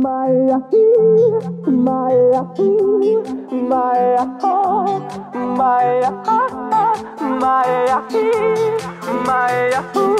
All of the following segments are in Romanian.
My, my, my, oh, my, my, my, my, my, my,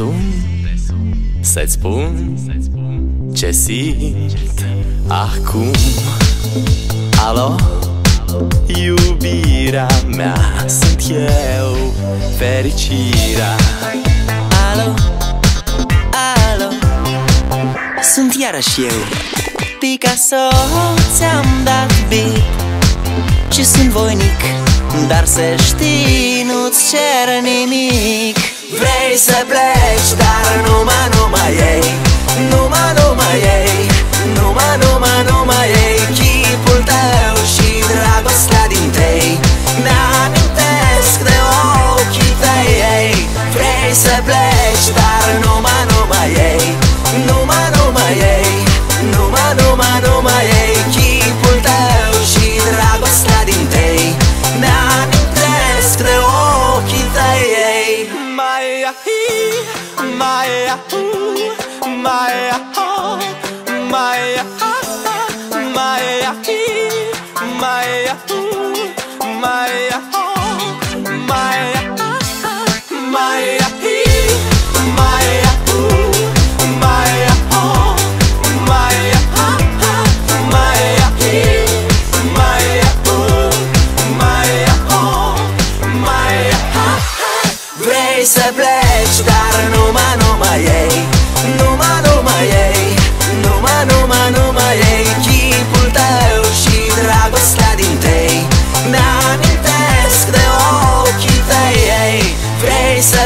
sun să-ți spun ce simt acum. Alo? Iubirea mea sunt eu Fericirea. Alo, alo? Sunt iarăși eu. Picasso ți-am dat bip Și sunt voinic Dar să știi, nu-ți cer nimic Vrei să pleci, dar numai, numai ei. Numai, numai ei. Numai, numai, numai ei. Chipul tău și dragostea din tei Mi-amintesc de ochii tăi ei. Vrei să pleci, dar numai, numai ei. Numai, numai ei. Numai, numai, numai ei my, ooh, my.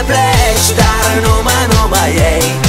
pleci Dar nu numai, numai ei.